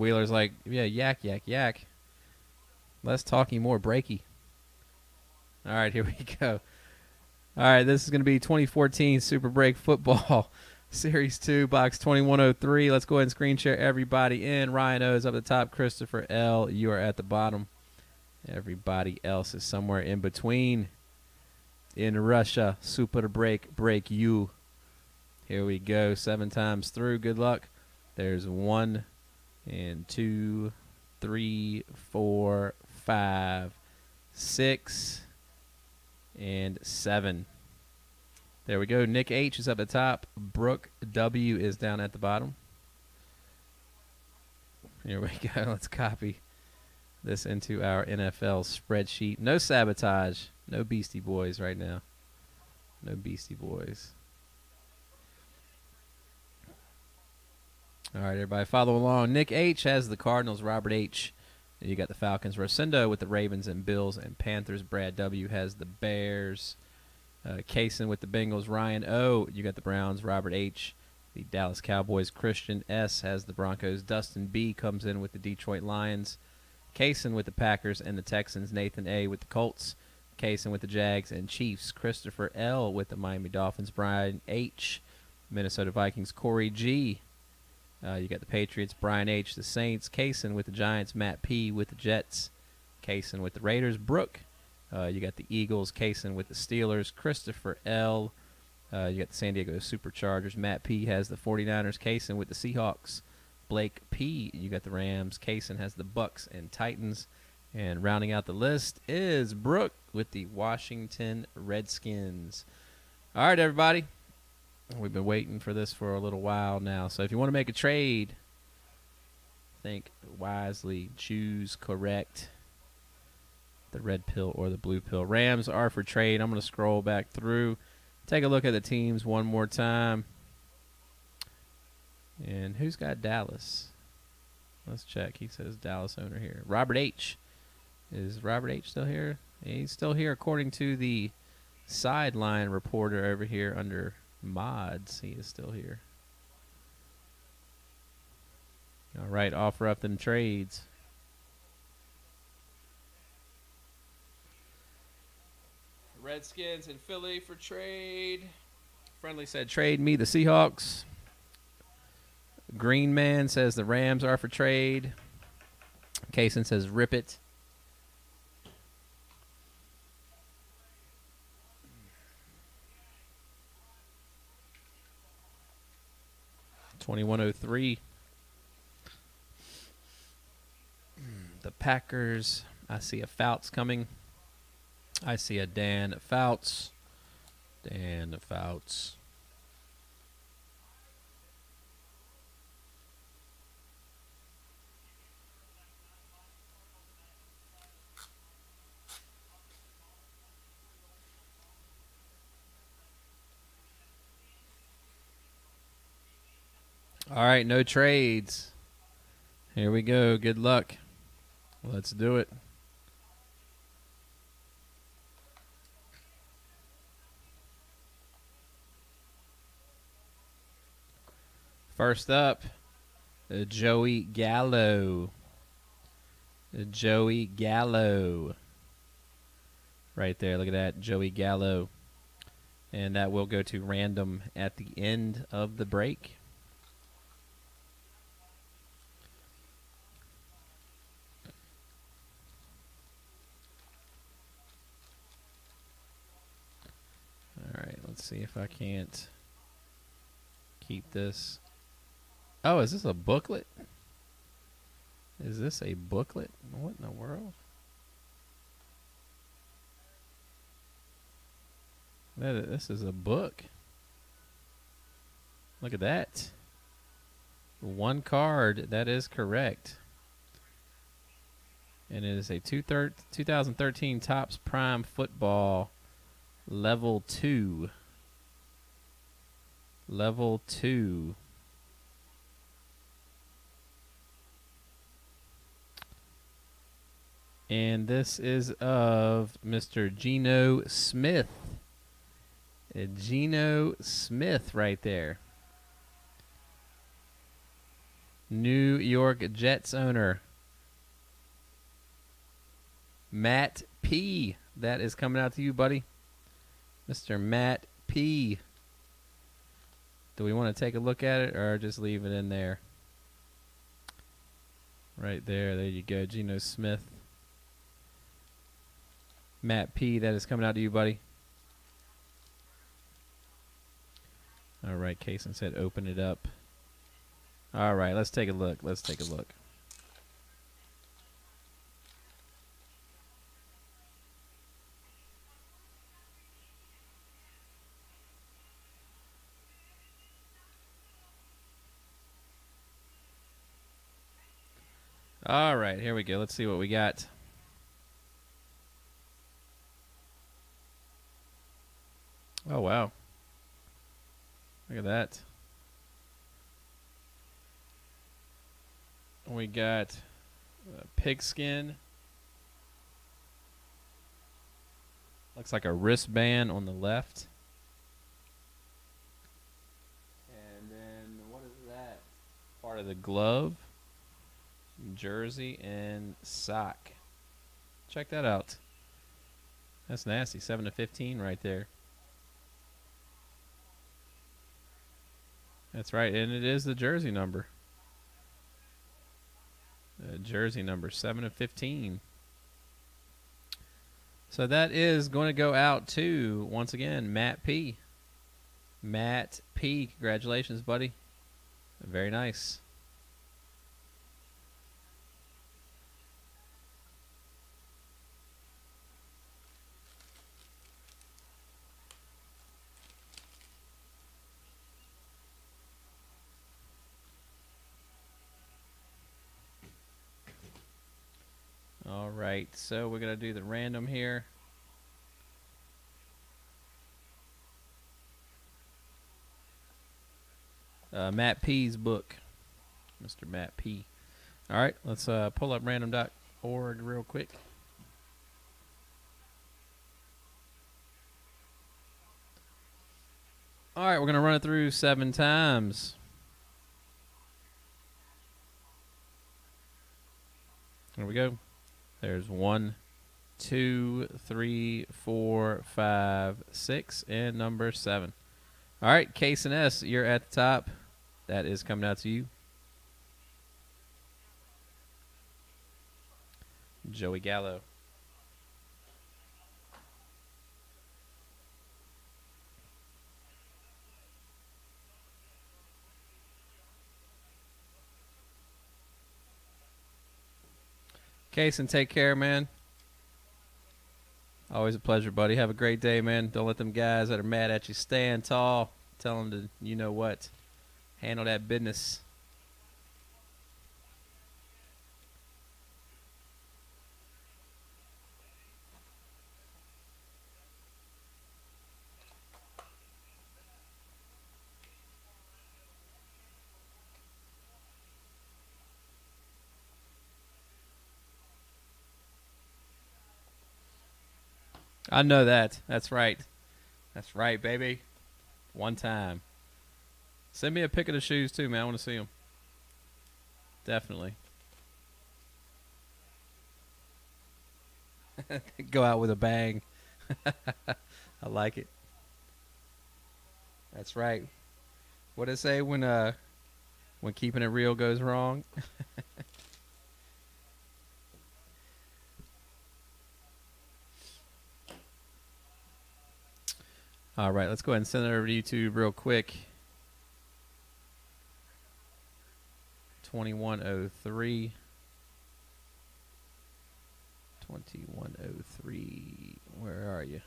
Wheeler's like, yeah, yak, yak, yak. Less talking, more breaky. All right, here we go. All right, this is going to be 2014 Super Break Football Series 2, Box 2103. Let's go ahead and screen share everybody in. Ryan O is up at the top. Christopher L, you are at the bottom. Everybody else is somewhere in between. In Russia, Super Break, break you. Here we go. Seven times through. Good luck. There's one and two, three, four, five, six, and seven. There we go. Nick H is up at the top. Brooke W is down at the bottom. Here we go. Let's copy this into our NFL spreadsheet. No sabotage. No Beastie Boys right now. No Beastie Boys. All right, everybody, follow along. Nick H has the Cardinals. Robert H. You got the Falcons. Rosendo with the Ravens and Bills and Panthers. Brad W has the Bears. Uh, with the Bengals. Ryan O. You got the Browns. Robert H. The Dallas Cowboys. Christian S has the Broncos. Dustin B comes in with the Detroit Lions. Kaysen with the Packers and the Texans. Nathan A with the Colts. Kaysen with the Jags and Chiefs. Christopher L with the Miami Dolphins. Brian H. Minnesota Vikings. Corey G uh, you got the Patriots, Brian H. The Saints, Kaysen with the Giants, Matt P. with the Jets, Kaysen with the Raiders, Brooke. Uh, you got the Eagles, Kaysen with the Steelers, Christopher L. Uh, you got the San Diego Superchargers. Matt P. has the 49ers, Kaysen with the Seahawks. Blake P. You got the Rams. Kaysen has the Bucks and Titans. And rounding out the list is Brooke with the Washington Redskins. All right, everybody. We've been waiting for this for a little while now. So if you want to make a trade, think wisely, choose correct. The red pill or the blue pill. Rams are for trade. I'm going to scroll back through, take a look at the teams one more time. And who's got Dallas? Let's check. He says Dallas owner here. Robert H. Is Robert H. still here? He's still here according to the sideline reporter over here under mods. He is still here. All right, offer up them trades. Redskins and Philly for trade. Friendly said trade me the Seahawks. Green Man says the Rams are for trade. Kaysen says rip it. 2103. The Packers. I see a Fouts coming. I see a Dan Fouts. Dan Fouts. All right, no trades. Here we go. Good luck. Let's do it. First up, Joey Gallo. Joey Gallo. Right there. Look at that. Joey Gallo. And that will go to random at the end of the break. Let's see if I can't keep this. Oh, is this a booklet? Is this a booklet? What in the world? This is a book. Look at that. One card. That is correct. And it is a 2013 Topps Prime Football Level 2 level two. And this is of Mr. Geno Smith. Uh, Geno Smith right there. New York Jets owner Matt P. That is coming out to you, buddy. Mr. Matt P. Do we want to take a look at it or just leave it in there? Right there. There you go. Geno Smith. Matt P. That is coming out to you, buddy. All right. Kaysen said open it up. All right. Let's take a look. Let's take a look. All right, here we go. Let's see what we got. Oh, wow. Look at that. We got uh, pigskin. Looks like a wristband on the left. And then what is that? Part of the glove jersey, and sock. Check that out. That's nasty. 7 to 15 right there. That's right, and it is the jersey number. The jersey number 7 to 15. So that is going to go out to, once again, Matt P. Matt P. Congratulations, buddy. Very nice. All right, so we're going to do the random here. Uh, Matt P's book, Mr. Matt P. All right, let's uh, pull up random.org real quick. All right, we're going to run it through seven times. There we go. There's one, two, three, four, five, six, and number seven. All right, Kaysen S, you're at the top. That is coming out to you. Joey Gallo. Kaysen take care, man. Always a pleasure, buddy. Have a great day, man. Don't let them guys that are mad at you stand tall. Tell them to, you know what, handle that business. I know that. That's right. That's right, baby. One time. Send me a pic of the shoes too, man. I want to see them. Definitely. Go out with a bang. I like it. That's right. What it say when uh when keeping it real goes wrong? All right, let's go ahead and send it over to YouTube real quick. 2103. 2103. Where are you?